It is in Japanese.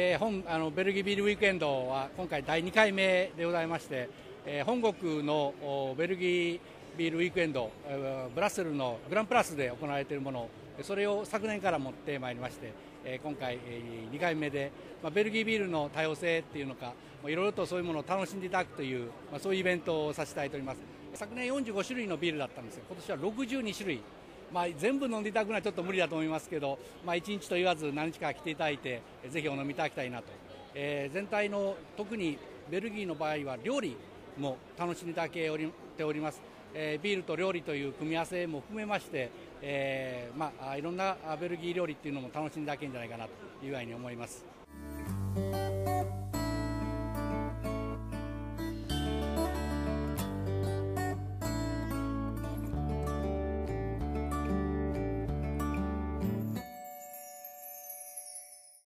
えー本あのベルギービールウィークエンドは今回第2回目でございまして、えー本国のベルギービールウィークエンド、えーブラッセルのグランプラスで行われているものそれを昨年から持ってまいりまして、えー今回、え2回目で、まあ、ベルギービールの多様性っていうのかいろいろとそういうものを楽しんでいただくという、まあ、そういうイベントをさせていただいております。昨年45種類のビールだったんですが今年は62種類まあ、全部飲んでいただくのはちょっと無理だと思いますけど、まあ、1日と言わず何日か来ていただいてぜひお飲みいただきたいなと、えー全体の特にベルギーの場合は料理も楽しんでいただけております、えービールと料理という組み合わせも含めまして、えーまあ、いろんなベルギー料理っていうのも楽しんでいただけるんじゃないかなというふうに思います。